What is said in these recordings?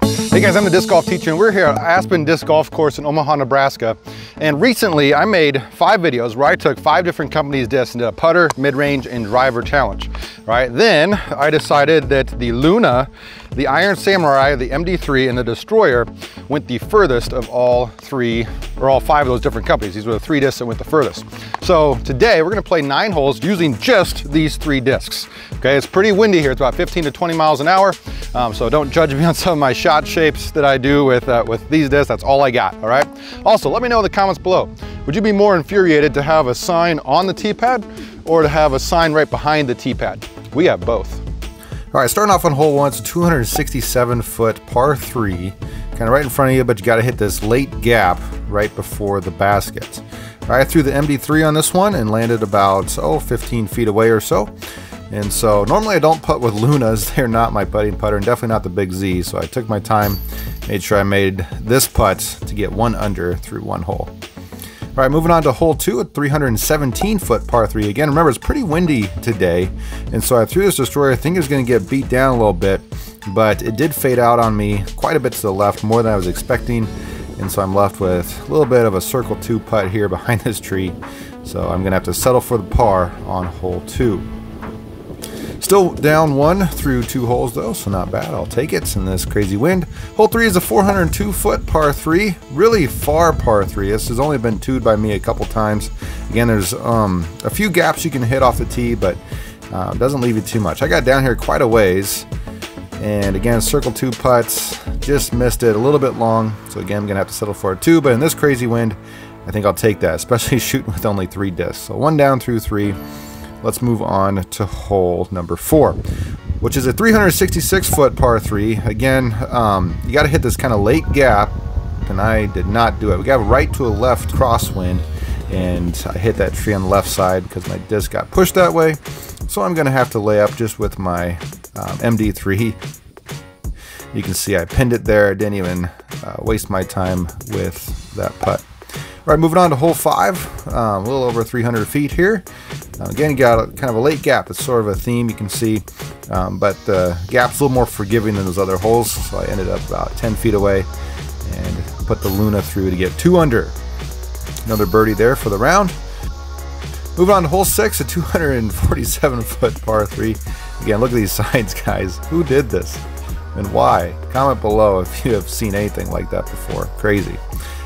Hey guys, I'm the disc golf teacher and we're here at Aspen Disc Golf Course in Omaha, Nebraska. And recently I made five videos where I took five different companies' discs and did a putter, mid-range, and driver challenge. Right, then I decided that the Luna, the Iron Samurai, the MD3, and the Destroyer went the furthest of all three, or all five of those different companies. These were the three discs that went the furthest. So today we're gonna play nine holes using just these three discs. Okay, it's pretty windy here. It's about 15 to 20 miles an hour. Um, so don't judge me on some of my shot shapes that I do with, uh, with these discs. That's all I got, all right? Also, let me know in the comments below. Would you be more infuriated to have a sign on the tee pad or to have a sign right behind the tee pad? We have both. All right, starting off on hole one, it's a 267 foot par three, kind of right in front of you, but you got to hit this late gap right before the basket. All right, I threw the MD3 on this one and landed about, oh, 15 feet away or so. And so normally I don't putt with Lunas, they're not my putting putter and definitely not the Big Z. So I took my time, made sure I made this putt to get one under through one hole. All right, moving on to hole two at 317 foot par three. Again, remember it's pretty windy today. And so I threw this destroyer, I think it's gonna get beat down a little bit, but it did fade out on me quite a bit to the left, more than I was expecting. And so I'm left with a little bit of a circle two putt here behind this tree. So I'm gonna have to settle for the par on hole two. Still down one through two holes though, so not bad. I'll take it in this crazy wind. Hole three is a 402 foot par three, really far par three. This has only been twoed by me a couple times. Again, there's um, a few gaps you can hit off the tee, but uh, doesn't leave you too much. I got down here quite a ways, and again, circle two putts, just missed it a little bit long. So again, I'm gonna have to settle for a two, but in this crazy wind, I think I'll take that, especially shooting with only three discs. So one down through three let's move on to hole number four, which is a 366 foot par three. Again, um, you got to hit this kind of late gap, and I did not do it. We got right to a left crosswind, and I hit that tree on the left side because my disc got pushed that way. So I'm going to have to lay up just with my um, MD3. You can see I pinned it there. I didn't even uh, waste my time with that putt. All right, moving on to hole five, um, a little over 300 feet here. Uh, again, you got a, kind of a late gap. It's sort of a theme you can see, um, but the gap's a little more forgiving than those other holes. So I ended up about 10 feet away and put the Luna through to get two under. Another birdie there for the round. Moving on to hole six, a 247 foot par three. Again, look at these signs, guys. Who did this and why? Comment below if you have seen anything like that before. Crazy.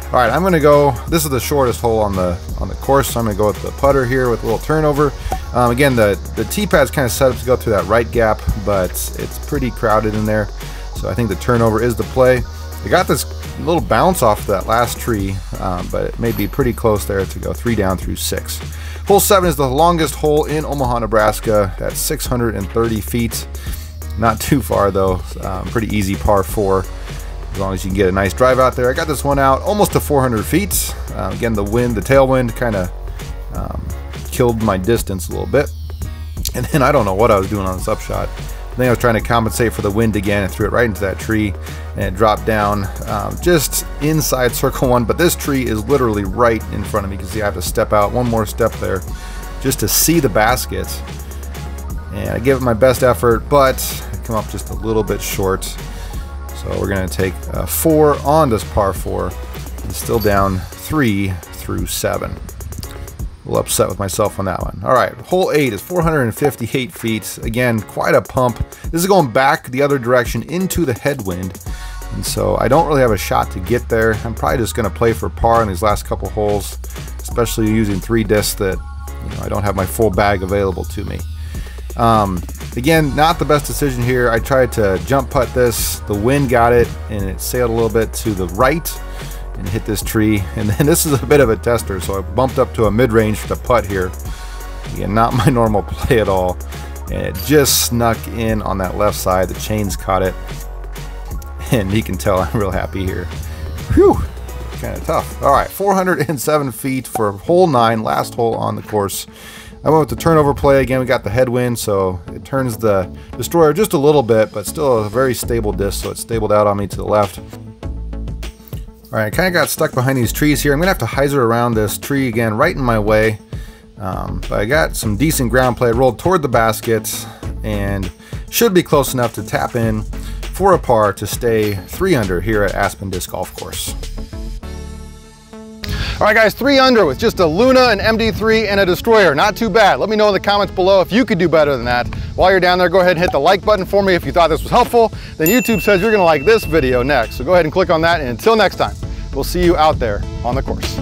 All right, I'm gonna go, this is the shortest hole on the on the course, so I'm gonna go with the putter here with a little turnover. Um, again, the, the tee pad's kind of set up to go through that right gap, but it's pretty crowded in there. So I think the turnover is the play. I got this little bounce off that last tree, um, but it may be pretty close there to go three down through six. Hole seven is the longest hole in Omaha, Nebraska at 630 feet. Not too far though, um, pretty easy par four as long as you can get a nice drive out there. I got this one out almost to 400 feet. Uh, again, the wind, the tailwind kind of um, killed my distance a little bit. And then I don't know what I was doing on this upshot. I think I was trying to compensate for the wind again and threw it right into that tree and it dropped down um, just inside circle one. But this tree is literally right in front of me. You can see I have to step out one more step there just to see the basket. And I give it my best effort, but I come up just a little bit short. So we're going to take uh, four on this par four and still down three through seven. A little upset with myself on that one. All right, hole eight is 458 feet. Again, quite a pump. This is going back the other direction into the headwind. And so I don't really have a shot to get there. I'm probably just going to play for par in these last couple holes, especially using three discs that you know, I don't have my full bag available to me. Um, again, not the best decision here. I tried to jump putt this. The wind got it, and it sailed a little bit to the right and hit this tree. And then this is a bit of a tester, so I bumped up to a mid-range to putt here. Again, not my normal play at all. And it just snuck in on that left side. The chains caught it. And you can tell I'm real happy here. Whew, kind of tough. All right, 407 feet for hole nine, last hole on the course. I went with the turnover play again. We got the headwind, so it turns the destroyer just a little bit, but still a very stable disc, so it stabled out on me to the left. All right, I kind of got stuck behind these trees here. I'm gonna have to hyzer around this tree again, right in my way. Um, but I got some decent ground play. I rolled toward the basket and should be close enough to tap in for a par to stay three under here at Aspen Disc Golf Course. All right guys, three under with just a Luna, an MD3, and a Destroyer. Not too bad. Let me know in the comments below if you could do better than that. While you're down there, go ahead and hit the like button for me if you thought this was helpful. Then YouTube says you're gonna like this video next. So go ahead and click on that, and until next time, we'll see you out there on the course.